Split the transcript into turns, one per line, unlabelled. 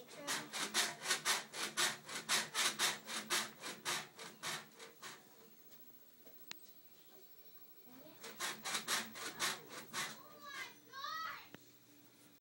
picture of him?